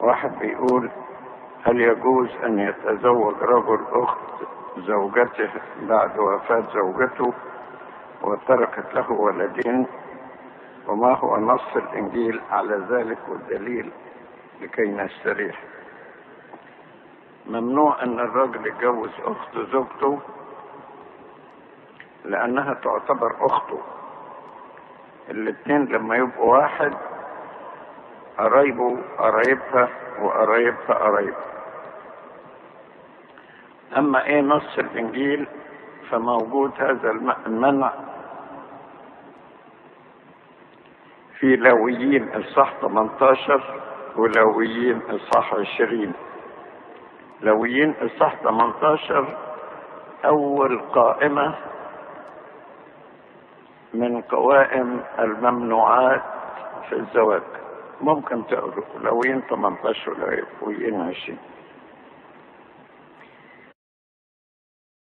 واحد بيقول هل يجوز أن يتزوج رجل أخت زوجته بعد وفاة زوجته وتركت له ولدين؟ وما هو نص الإنجيل على ذلك والدليل لكي نستريح؟ ممنوع أن الرجل يتجوز أخت زوجته لأنها تعتبر أخته. الاتنين لما يبقوا واحد قرايبه قرايبها وقرايبها قرايبه أما إيه نص الإنجيل فموجود هذا المنع. في لويين الصح 18 ولويين الصح 20 لويين الصح 18 أول قائمة من قوائم الممنوعات في الزواج. ممكن تقروا لويين 18 ولويين 20